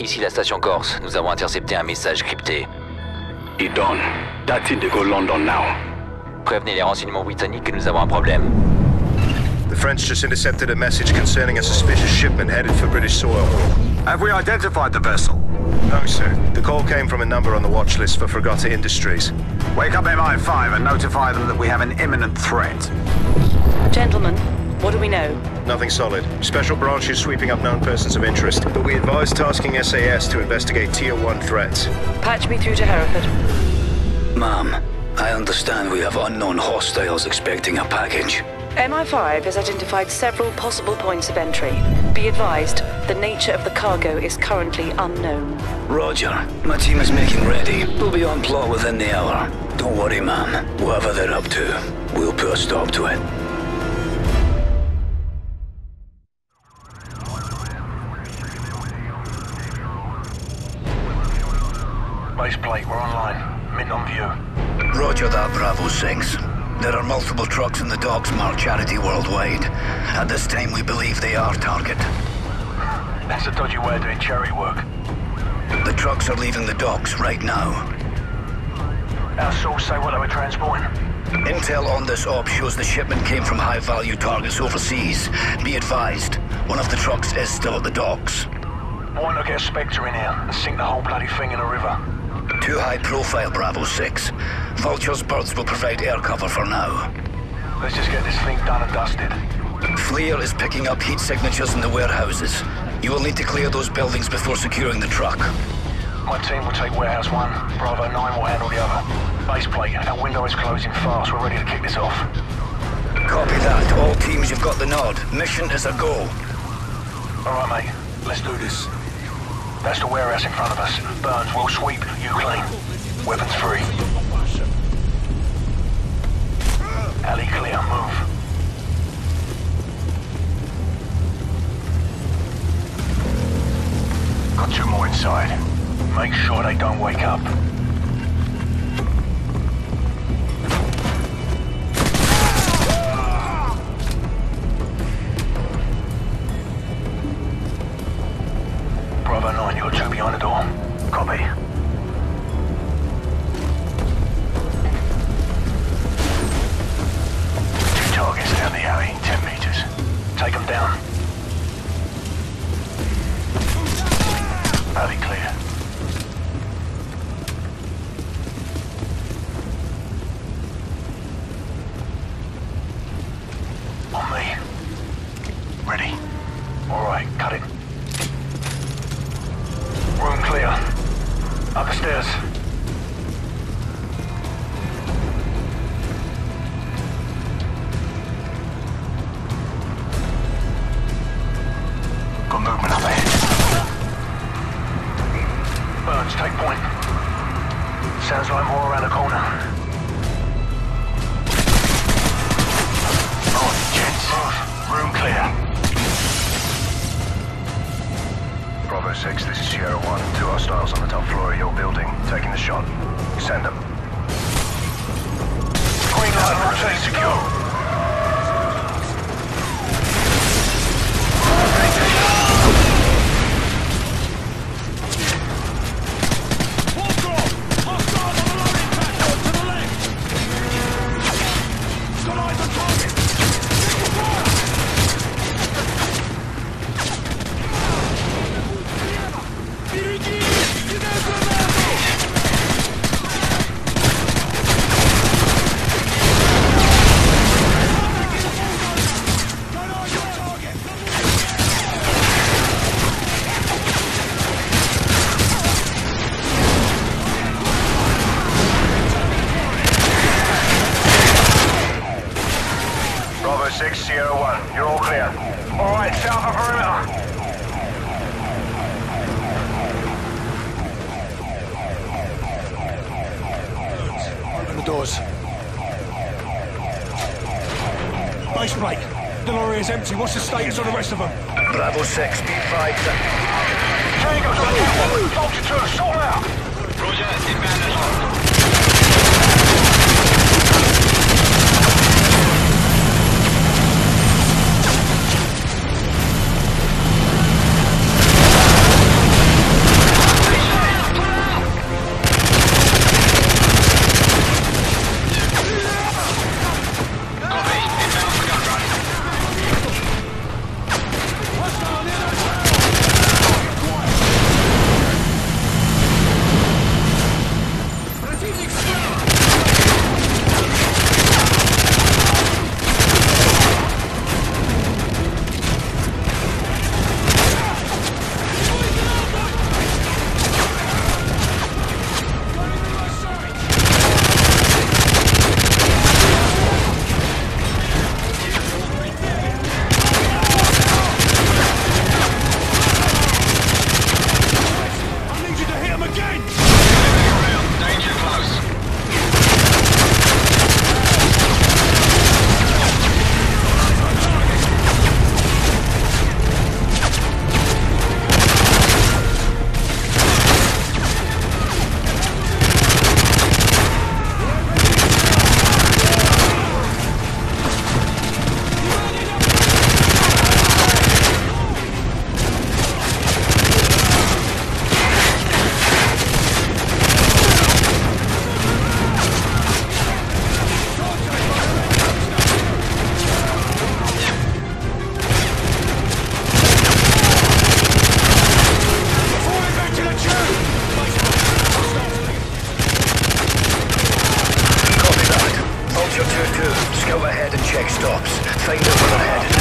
Ici la station Corse. Nous avons intercepté un message crypté. It done. That's it to go London now. Prévenez les renseignements britanniques que nous avons un problème. The French just intercepted a message concerning a suspicious shipment headed for British soil. Have we identified the vessel? No, sir. The call came from a number on the watch list for Fregata Industries. Wake up MI5 and notify them that we have an imminent threat. Gentlemen, what do we know? Nothing solid. Special branch is sweeping up known persons of interest, but we advise tasking SAS to investigate Tier 1 threats. Patch me through to Hereford. Ma'am, I understand we have unknown hostiles expecting a package. MI5 has identified several possible points of entry. Be advised, the nature of the cargo is currently unknown. Roger. My team is making ready. We'll be on plot within the hour. Don't worry, ma'am. Whatever they're up to, we'll put a stop to it. Base plate, we're online. Mint on view. Roger that, Bravo 6. There are multiple trucks in the docks marked Charity Worldwide. At this time, we believe they are target. That's a dodgy way of doing charity work. The trucks are leaving the docks right now. Our source say what they were transporting. Intel on this op shows the shipment came from high-value targets overseas. Be advised, one of the trucks is still at the docks. Why not get a Spectre in here and sink the whole bloody thing in a river? Too high profile, Bravo 6. Vulture's birds will provide air cover for now. Let's just get this thing done and dusted. FLIR is picking up heat signatures in the warehouses. You will need to clear those buildings before securing the truck. My team will take warehouse one. Bravo 9 will handle the other. Base plate, our window is closing fast. We're ready to kick this off. Copy that. All teams, you've got the nod. Mission is a go. All right, mate. Let's do this. That's the warehouse in front of us. Burns, we'll sweep. You clean. Weapons free. Alley clear. Move. Got two more inside. Make sure they don't wake up. Ready. All right, cut it. Room clear. Up the stairs. Got movement up ahead. Burns, take point. Sounds like more around the corner. On, gents. Room clear. Bravo 6, this is Sierra 1. Two hostiles on the top floor of your building. Taking the shot. Send them. Green light, secure. Bravo 6, Sierra 1. You're all clear. All right, south of perimeter. Open the doors. Base plate. The lorry is empty. What's the status on the rest of them? Bravo 6, be advised that... Go ahead and check stops. Find out ahead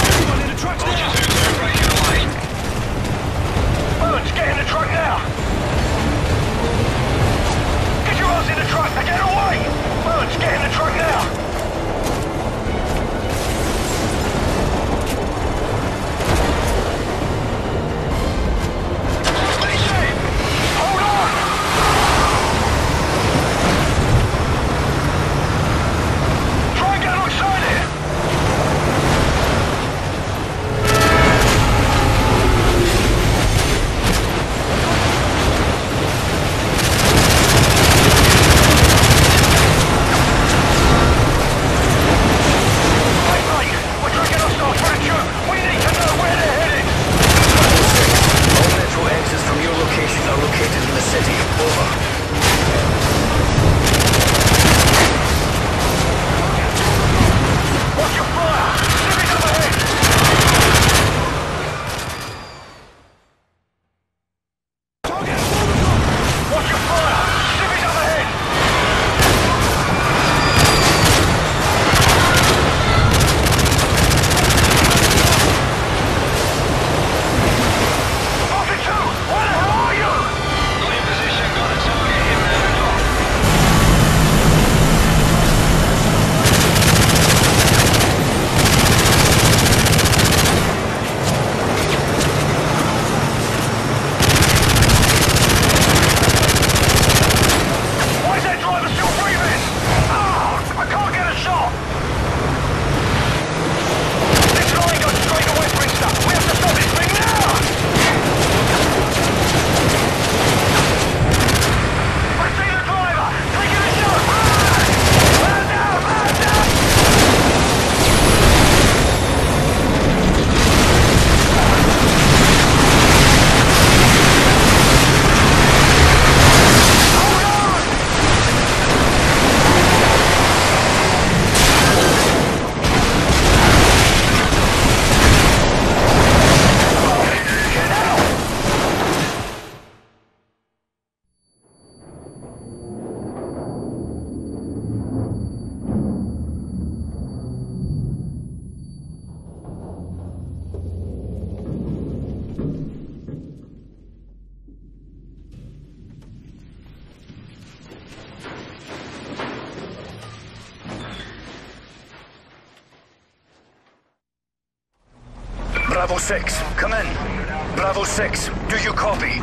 Bravo 6, come in. Bravo 6, do you copy?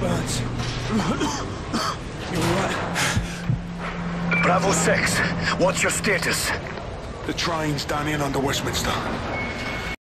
Burns. You're right. Bravo 6, what's your status? The train's done in under Westminster.